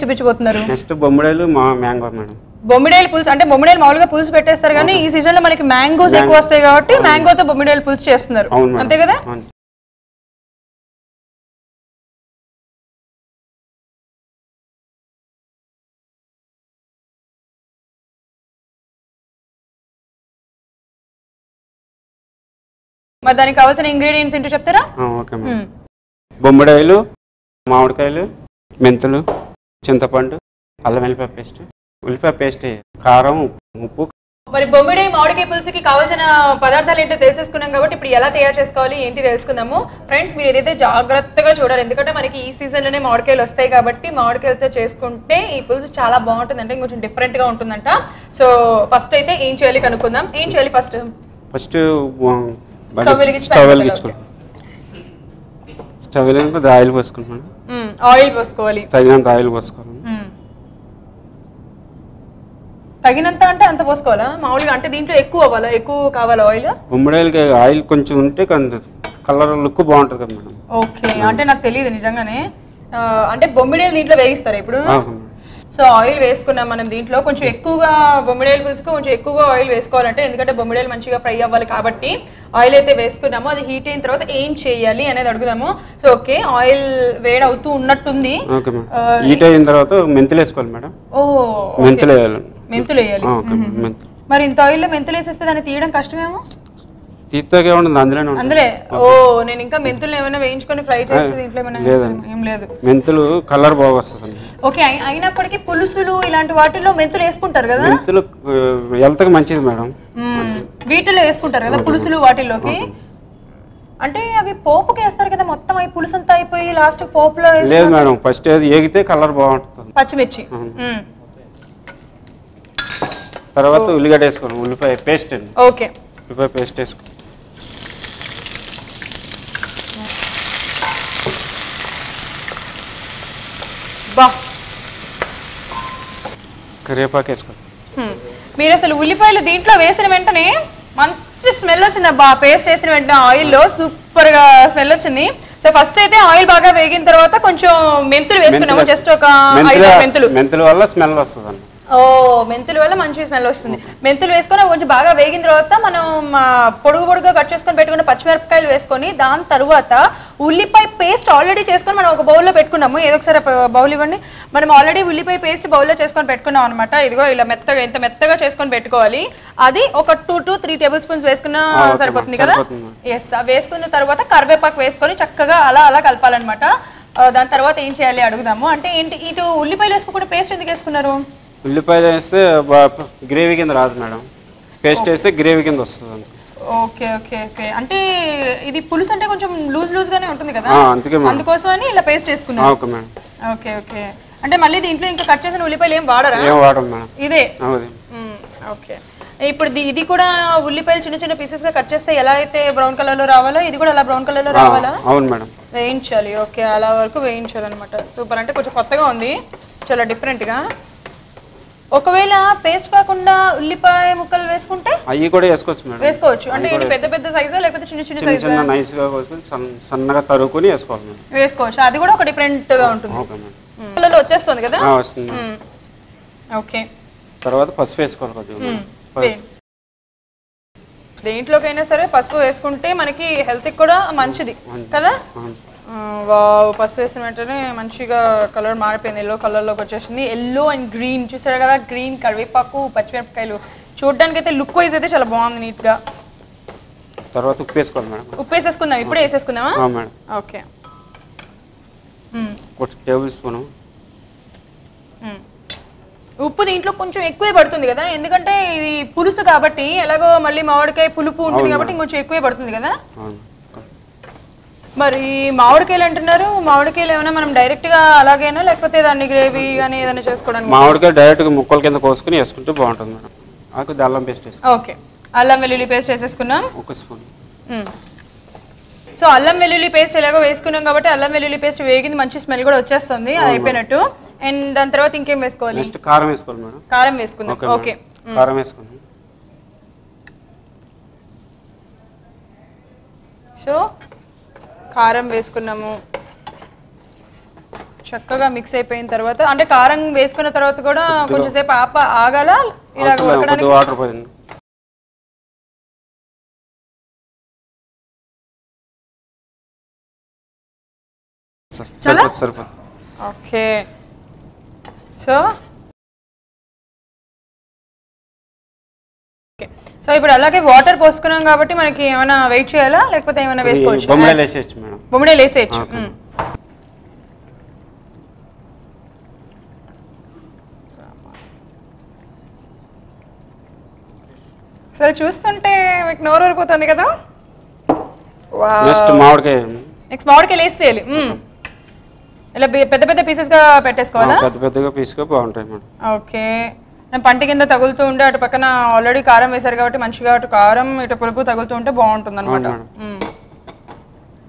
చూపించబోతున్నారు? Next బొమ్మడాయిలు మా mango madam. బొమ్మిడేలు పులుసు అంటే బొమ్మిడేలు మామూలుగా పులుసు పెట్టేస్తారు కానీ ఈ సీజన్లో మనకి మ్యాంగోస్ ఎక్కువ వస్తాయి కాబట్టి మ్యాంగోతో బొమ్మిడేలు పులుసు చేస్తున్నారు. అంతే కదా. మరి దానికి కావాల్సిన ఇంగ్రీడియంట్స్ ఏంటో చెప్తారా. బొమ్మడాయిలు మామిడికాయలు మెంతులు. చింతపండు అల్లం వెల్లిపాయ పేస్ట్. ఉల్లిపాయ పేస్ట్ కారం ఉప్పు. మరి బొమ్మిడి మామిడికాయ పులుసుకి కావాల్సిన పదార్థాలు ఏంటో తెలిసేసుకున్నాం కాబట్టి ఇప్పుడు ఎలా తయారు చేసుకోవాలి ఏంటి తెలుసుకుందాము. ఫ్రెండ్స్ మీరు ఏదైతే జాగ్రత్తగా చూడాలి ఎందుకంటే మనకి ఈ సీజన్లోనే మామిడికాయలు వస్తాయి కాబట్టి మామిడికాయలతో చేసుకుంటే ఈ పులుసు చాలా బాగుంటుంది అంటే కొంచెం డిఫరెంట్గా ఉంటుందంట. సో ఫస్ట్ అయితే ఏం చేయాలి కనుక్కుందాం. ఏం చేయాలి ఫస్ట్ ఫస్ట్ స్టవ్ వెలిగించి స్టవ్ ఆయిల్ మేడం ఆయిల్ పోసుకోవాలి. తగినంత ఆయిల్ పోసుకోవాలి. తగినంత అంటే అంత పోసుకోవాలా? మామూలుగా అంటే దీంట్లో ఎక్కువ అవ్వాలా? ఎక్కువ కావాలా ఆయిల్? బొమ్మడాయిలకి ఆయిల్ కొంచెం ఉంటే కొంత కలర్ లుక్ బాగుంటుంది కదా మేడం. ఓకే. అంటే నాకు తెలియదు నిజంగానే. అంటే బొమ్మిడేలు దీంట్లో వేయిస్తారా ఇప్పుడు. సో ఆయిల్ వేసుకున్నాం మనం దీంట్లో. కొంచెం ఎక్కువగా బొమ్మిడేలు పులుసుకు కొంచెం ఎక్కువగా ఆయిల్ వేసుకోవాలంటే ఎందుకంటే బొమ్మిడేలు మంచిగా ఫ్రై అవ్వాలి కాబట్టి ఆయిల్ అయితే వేసుకున్నాము. అది హీట్ అయిన తర్వాత ఏం చేయాలి అనేది అడుగుదాము. సో ఓకే ఆయిల్ వేడి అవుతూ ఉన్నట్టుంది. హీట్ అయిన తర్వాత మెంతులు వేసుకోవాలి మేడం. ఓ మెంతులు వేయాలి. మెంతులు వేయాలి. మరి ఇంత ఆయిల్లో మెంతులు వేసేస్తే దాన్ని తీయడం కష్టమేమో? తీర్థకే ఉండదు అందులోనే అందులో. ఓ నేను ఇంకా మెంతులు ఏమైనా వేయించుకొని ఫ్రై చేసి దీంట్లో ఏమైనా లేదండి. ఏం లేదు. మెంతులు కలర్ బాగా వస్తుంది ఓకే అయి- అయినప్పటికీ పులుసులు ఇలాంటి వాటిల్లో మెంతులు వేసుకుంటారు కదా? మెంతులు హెల్త్కి మంచిది మేడం. వీటిలో వేసుకుంటారు కదా పులుసులు వాటిల్లోకి? అంటే అవి పోపుకి వేస్తారు కదా మొత్తం అయి పులుసు అంతా అయిపోయి లాస్ట్ పోపులో లేదు మేడం ఫస్ట్ ఏగితే కలర్ బాగుంటుంది. పచ్చిమిర్చి. తర్వాత ఉల్లిగడ్డ వేసుకోవాలి ఉల్లిపాయ పేస్ట్ అండి. ఓకే. ఉల్లిపాయ పేస్ట్ వేసుకోవాలి. బా. కరివేపాకు మ్మ్. మీరు అసలు ఉల్లిపాయలు దీంట్లో వేసిన వెంటనే మంచి స్మెల్ వచ్చింది అబ్బా. పేస్ట్ వేసిన వెంటనే ఆయిల్లో సూపర్గా స్మెల్ వచ్చింది. సో ఫస్ట్ అయితే ఆయిల్ బాగా వేగిన తర్వాత కొంచెం మెంతులు వేసుకున్నాము. జస్ట్ ఒక ఐదు మెంతులు. మెంతులు వల్ల స్మెల్ వస్తుంది ఓ మెంతుల వల్ల మంచి స్మెల్ వస్తుంది. మెంతులు వేసుకొని కొంచెం బాగా వేగిన తర్వాత మనం పొడుగు పొడుగుగా కట్ చేసుకొని పెట్టుకున్న పచ్చిమిరపకాయలు వేసుకొని దాని తర్వాత ఉల్లిపాయ పేస్ట్ ఆల్రెడీ చేసుకొని మనం ఒక బౌల్లో పెట్టుకున్నాము. ఏదో ఒకసారి బౌల్ ఇవ్వండి. మనం ఆల్రెడీ ఉల్లిపాయ పేస్ట్ బౌల్లో చేసుకొని పెట్టుకున్నాం అనమాట ఇదిగో ఇలా మెత్తగా ఇంత మెత్తగా చేసుకొని పెట్టుకోవాలి. అది ఒక two to three table spoons వేసుకున్నా సరిపోతుంది కదా. ఎస్ వేసుకున్న తర్వాత కరివేపాకు వేసుకొని చక్కగా అలా అలా కలపాలన్నమాట. దాని తర్వాత ఏం చేయాలి అడుగుదాము. అంటే ఏంటి ఇటు ఉల్లిపాయలు వేసుకోకుండా పేస్ట్ ఎందుకు వేసుకున్నారు? ఉల్లిపాయలు వేస్తే గ్రేవీ కింద రాదు మేడం. పేస్ట్ వేస్తే గ్రేవీ కింద వస్తుంది ఓకే ఓకే ఓకే. అంటే ఇది పులుసు అంటే కొంచెం లూజ్ లూజ్ గానే ఉంటుంది కదా? అందుకే అందుకోసం అని ఇలా పేస్ట్ వేసుకున్నాను. Okay madam. Okay okay. అంటే మళ్ళీ దీంట్లో ఇంకా కట్ చేసిన ఉల్లిపాయలు ఏం వాడరా? ఏం వాడం మేడం. ఇదే? ఓకే. ఇప్పుడు ఇది కూడా ఉల్లిపాయలు చిన్న చిన్న పీసెస్గా కట్ చేస్తే ఎలా అయితే బ్రౌన్ కలర్లో రావాలో ఇది కూడా అలా బ్రౌన్ కలర్లో రావాలా? అవును మేడం. వేయించాలి. ఓకే అలా వరకు వేయించాలి అనమాట సూపర్. అంటే కొంచెం కొత్తగా ఉంది. చాలా డిఫరెంట్గా. ఒకవేళ పేస్ట్ కాకుండా ఉల్లిపాయ ముక్కలు వేసుకుంటే? అవి కూడా వేసుకోవచ్చు మేడం. వేసుకోవచ్చు. అంటే ఏంటి పెద్ద పెద్ద సైజా లేకపోతే చిన్న చిన్న సైజా చిన్న కోసుకొని సన్న- సన్నగా తరుక్కుని వేసుకోవాలి మేడం. వేసుకోవచ్చు. అది కూడా ఒక డిఫరెంట్గా ఉంటుంది. Okay madam. పిల్లలు వచ్చేస్తుంది కదా? ఆ, వస్తుంది. ఓకే. తర్వాత పసుపు వేసుకోవాలి కొద్దిగా దేంట్లోకైనా సరే పసుపు వేసుకుంటే మనకి హెల్త్ కూడా మంచిది. కదా? పసుపు వేసిన వెంటనే మంచిగా కలర్ మారిపోయింది. ఎల్లో కలర్లోకి వచ్చేసింది. ఎల్లో అండ్ గ్రీన్ చూసారు కదా గ్రీన్ కరివేపాకు పచ్చిమిరపకాయలు. చూడడానికి అయితే లుక్ వైజ్ అయితే చాలా బాగుంది నీట్గా తర్వాత ఉప్పు వేసుకోవాలి మేడం. ఉప్పు వేసేసుకుందాం. ఇప్పుడే వేసేసుకుందామా? మేడం. ఓకే. Tablespoon. ఉప్పు దీంట్లో కొంచెం ఎక్కువే పడుతుంది కదా? ఎందుకంటే ఇది పులుసు కాబట్టి ఎలాగో మళ్ళీ మామిడికాయ పులుపు ఉంటుంది కాబట్టి ఇంకొంచెం ఎక్కువే పడుతుంది కదా? మరి మామిడికాయలు అంటున్నారు. మామిడికాయలు ఏమైనా మనం డైరెక్ట్గా అలాగేనా? లేకపోతే దాన్ని గ్రేవీ కానీ ఏదైనా చేసుకోవడానికి? మామిడికాయ డైరెక్ట్గా ముక్కల కింద కోసుకుని వేసుకుంటే బాగుంటుంది మేడం. ఆకు అల్లం పేస్ట్ ఓకే. అల్లం వెల్లుల్లి పేస్ట్ వేసేసుకున్నాం. ఒక స్పూన్. సో అల్లం వెల్లుల్లి పేస్ట్ ఎలాగో వేసుకున్నాం కాబట్టి అల్లం వెల్లుల్లి పేస్ట్ వేగింది మంచి స్మెల్ కూడా వచ్చేస్తుంది. అది అయిపోయినట్టు. అండ్ దాని తర్వాత ఇంకేం వేసుకోవాలి? నెక్స్ట్ కారం వేసుకోవాలి మేడం. కారం వేసుకుందాం. ఓకే. కారం వేసుకున్నాం సో కారం వేసుకున్నాము. చక్కగా మిక్స్ అయిపోయిన తర్వాత అంటే కారం వేసుకున్న తర్వాత కూడా కొంచెం సేపు ఆప ఆగాల? ఇలా వాటర్ పోయింది ఓకే. సో సో ఇప్పుడు అలాగే వాటర్ పోసుకున్నాం కాబట్టి మనకి ఏమైనా వెయిట్ చేయాలా? లేకపోతే ఏమైనా వేసుకోవచ్చు? బొమ్మడలు వేసేయచ్చు మేడం. బొమ్మిడే వేసేయచ్చు. మ్మ్. అసలు చూస్తుంటే మీకు నోరు ఊరిపోతుంది కదా? నెక్స్ట్ మామిడికాయ. నెక్స్ట్ మామిడికాయలు వేసేయాలి. మ్మ్. ఇలా పెద్ద పెద్ద పీసెస్గా పెట్టేసుకోవాలా? పెద్ద పెద్దగా పీసుగా బాగుంటాయి మేడం. ఓకే పంట కింద తగులుతూ ఉంటే అటు పక్కన ఆల్రెడీ కారం వేశారు కాబట్టి మంచిగా అటు కారం ఇటు పులుపు తగులుతూ ఉంటే బాగుంటుంది అనమాట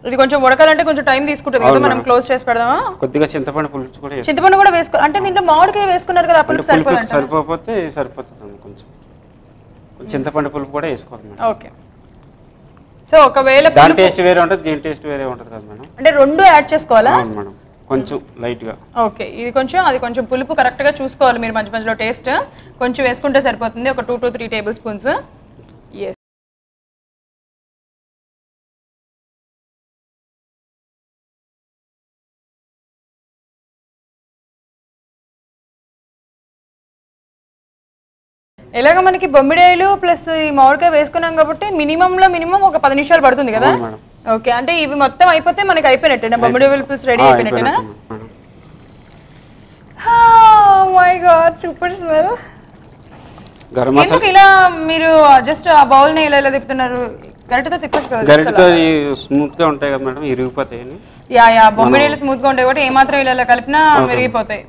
ఇది కొంచెం ఉడకాలంటే కొంచెం టైం తీసుకుంటుంది కదా మనం క్లోజ్ చేసి పెడదామా? కొద్దిగా చింతపండు పులుసు కూడా చింతపండు కూడా వేసుకో అంటే దీంట్లో మామిడికాయ వేసుకున్నారు కదా పులుపు సరిపోదంట సరిపోతే సరిపోతుంది కొంచెం. చింతపండు పులుపు కూడా వేసుకోవాలి ఓకే. సో ఒకవేళ దాని టేస్ట్ వేరే ఉంటుంది దీని టేస్ట్ వేరే ఉంటుంది కదా మేడం. అంటే రెండు యాడ్ చేసుకోవాలా? మేడం. కొంచెం లైట్గా. ఓకే. ఇది కొంచెం అది కొంచెం పులుపు కరెక్ట్గా చూసుకోవాలి మీరు మధ్య మధ్యలో టేస్ట్. కొంచెం వేసుకుంటే సరిపోతుంది. ఒక two to three tablespoons. Yes ఎలాగ మనకి బొమ్మిడాయలు ప్లస్ ఈ మామిడికాయ వేసుకున్నాం కాబట్టి మినిమం లో మినిమం ఒక పది నిమిషాలు పడుతుంది కదా? మేడం. ఓకే అంటే ఇవి మొత్తం అయిపోతే మనకి అయిపోయినట్టేనా? బొమ్మిడాయలు పులుసు రెడీ అయిపోయినట్టేనా? మై గాడ్ సూపర్ స్మెల్ ఎందుకు ఇలా మీరు జస్ట్ ఆ బౌల్ని ఇలా ఇలా తిప్పుతున్నారు? గరిటతో తిప్పచ్చు కదా గరిటతో స్మూత్గా ఉంటాయి కదా మేడం ఇరిగిపోతాయి అని యా యా బొమ్మిడీలు స్మూత్గా ఉంటాయి కాబట్టి ఏమాత్రం ఇలా ఇలా కలిపినా విరిగిపోతాయి.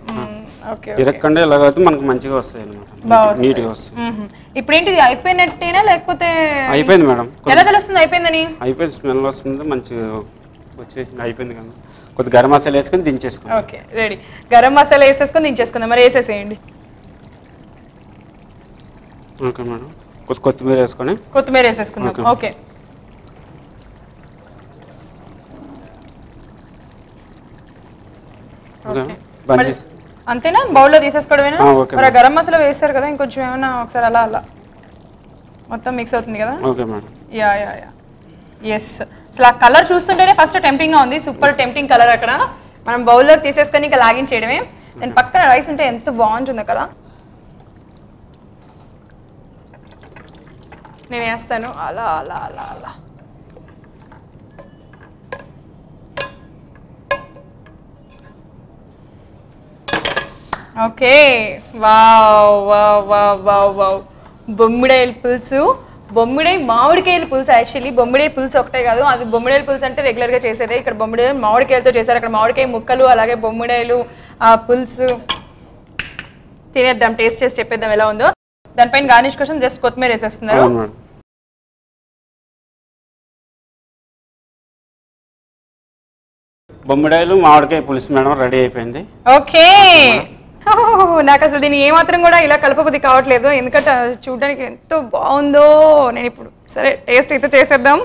ఇరక్కండి ఇలాగైతే మనకు మంచిగా వస్తాయి అనమాట నీట్గా వస్తాయి. ఇప్పుడు ఏంటి అయిపోయినట్టేనా లేకపోతే అయిపోయింది మేడం. ఎలా తెలుస్తుంది అయిపోయిందని? అయిపోయింది స్మెల్ వస్తుంది మంచిగా వచ్చేసింది అయిపోయింది కదా. కొద్ది గరం మసాలా వేసుకొని దించేసుకోండి ఓకే రెడీ. గరం మసాలా వేసేసుకొని దించేసుకుందాం. మరి వేసేసేయండి. Okay madam. కొద్ది కొత్తిమీర వేసుకొని. కొత్తిమీర వేసేసుకుందాం. Okay okay. బంద్ చేసి అంతేనా? బౌల్లో తీసేసుకోవడమేనా? మరి గరం మసాలా వేస్తారు కదా ఇంకొంచెం ఏమైనా ఒకసారి అలా అలా. మొత్తం మిక్స్ అవుతుంది కదా? Okay madam. Yeah yeah yeah. Yes అసలు ఆ కలర్ చూస్తుంటేనే ఫస్ట్ టెంప్టింగ్గా ఉంది. సూపర్ టెంప్టింగ్ కలర్ అక్కడ. మనం బౌల్లో తీసేసుకొని ఇంకా లాగించేయడమే దాని పక్కన రైస్ ఉంటే ఎంత బాగుంటుందో కదా? నేను వేస్తాను. అలా అలా అలా అలా. Okay. Wow wow wow wow wow. బొమ్మిడాయల పులుసు. బొమ్మిడాయి మామిడికాయల పులుసు యాక్చువల్లీ. బొమ్మిడాయి పులుసు ఒకటే కాదు అది బొమ్మిడాయల పులుసు అంటే రెగ్యులర్గా చేసేదే. ఇక్కడ బొమ్మిడాయి మామిడికాయలతో చేశారు. అక్కడ మామిడికాయ ముక్కలు అలాగే బొమ్మిడాయలు ఆ పులుసు. తినేద్దాం టేస్ట్ చేసి చెప్పేద్దాం ఎలా ఉందో. దానిపైన గార్నిష్ కోసం జస్ట్ కొత్తిమీర వేసేస్తున్నారు. బొమ్మిడాయలు మామిడికాయ పులుసు మేడం రెడీ అయిపోయింది. ఓకే. నాకు అసలు దీన్ని ఏమాత్రం కూడా ఇలా కలపబుద్ధి కావట్లేదు. ఎందుకంటే చూడడానికి ఎంతో బాగుందో నేను ఇప్పుడు. సరే టేస్ట్ అయితే చేసేద్దాం.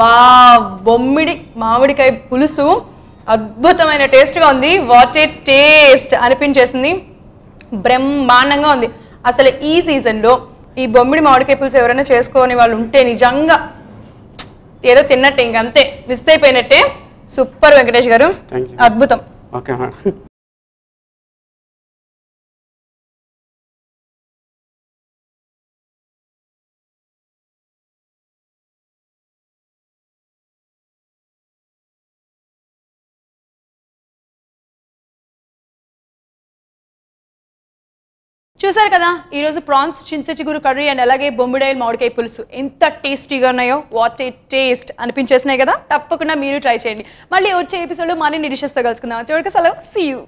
వా బొమ్మిడి మామిడికాయ పులుసు. అద్భుతమైన టేస్ట్గా ఉంది. వాచ్ ఏ టేస్ట్ అనిపించేసింది. బ్రహ్మాండంగా ఉంది. అసలు ఈ సీజన్లో ఈ బొమ్మిడి మామిడికాయ పులుసు ఎవరైనా చేసుకోని వాళ్ళు ఉంటే నిజంగా ఏదో తిన్నట్టే ఇంకంతే. మిస్ అయిపోయినట్టే. సూపర్ వెంకటేష్ గారు. అద్భుతం. ఓకే మేడం చూసారు కదా ఈరోజు ప్రాన్స్ చింత చిగురు కర్రీ అండ్ అలాగే బొమ్మిడాయిల్ మామిడికాయ పులుసు ఎంత టేస్టీగా ఉన్నాయో వాట్ ఏ టేస్ట్ అనిపించేసినాయి కదా తప్పకుండా మీరు ట్రై చేయండి. మళ్ళీ వచ్చే ఎపిసోడ్లో మరిన్ని డిషెస్తో కలుసుకుందాం. చివరికి సెలవు సీ యూ